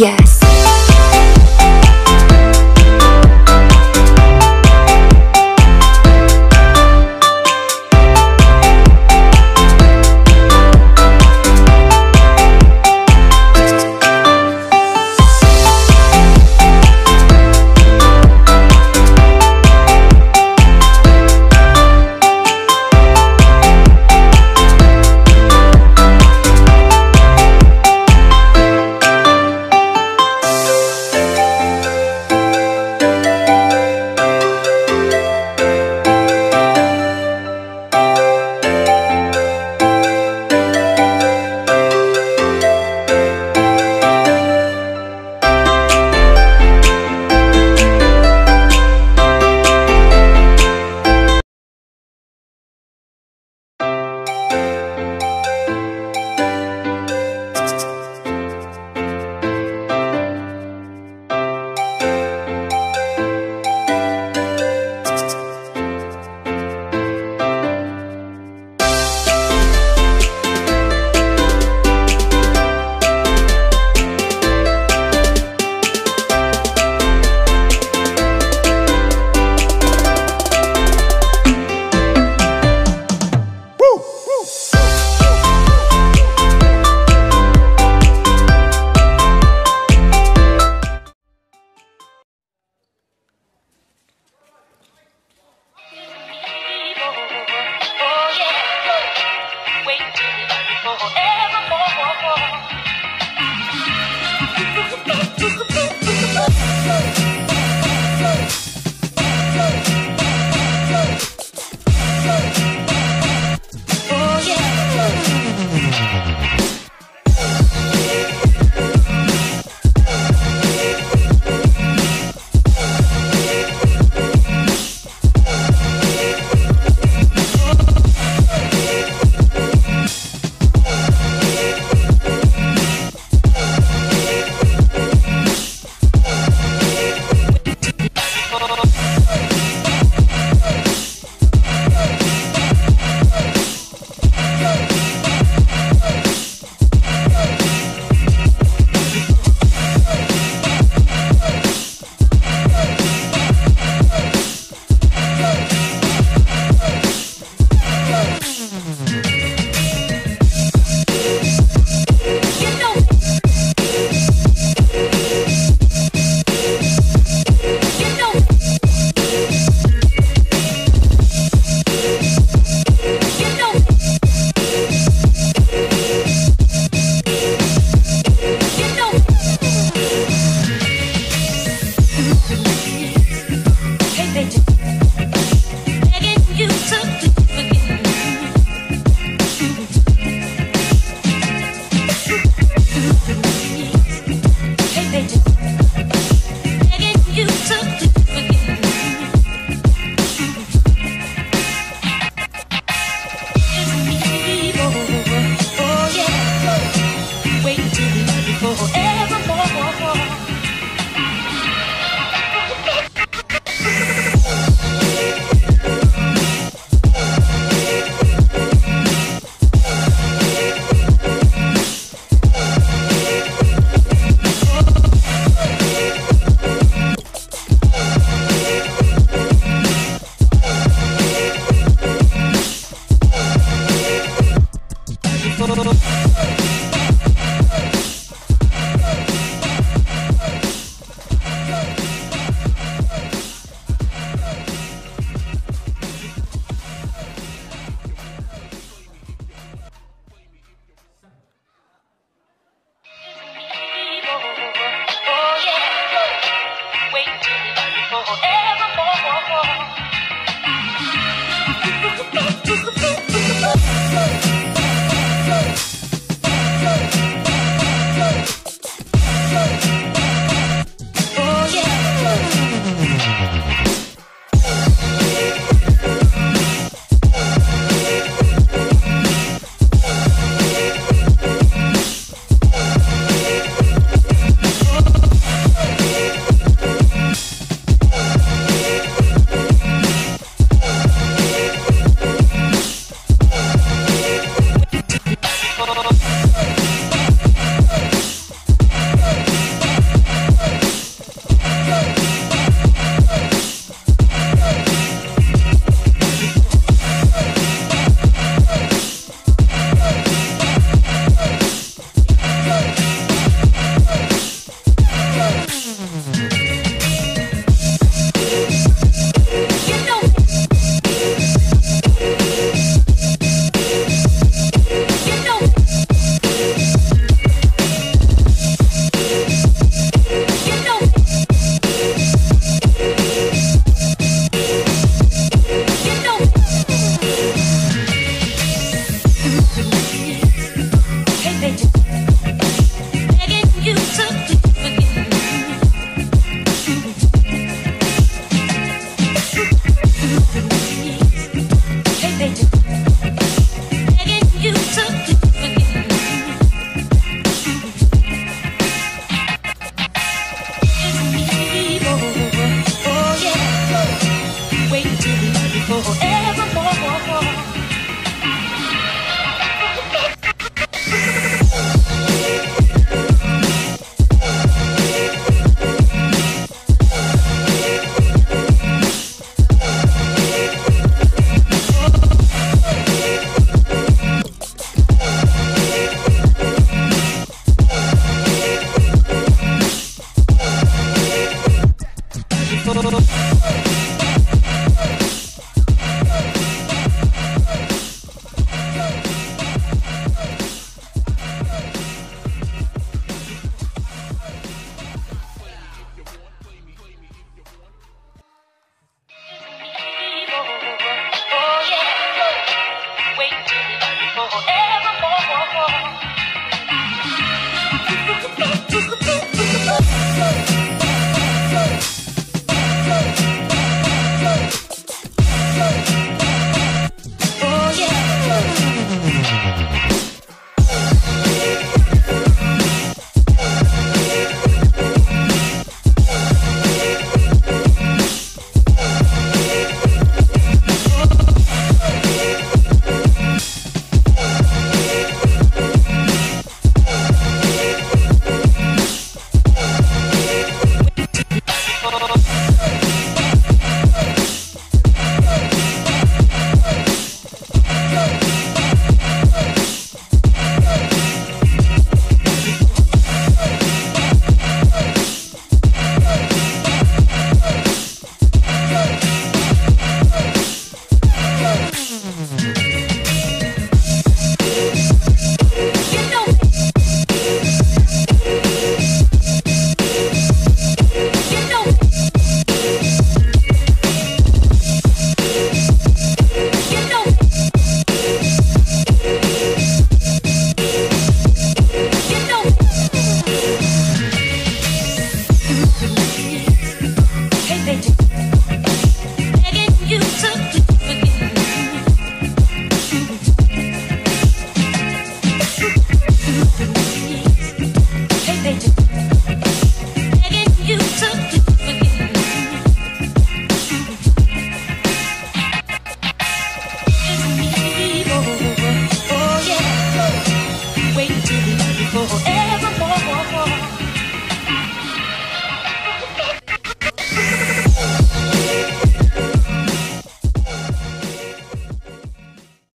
Yes.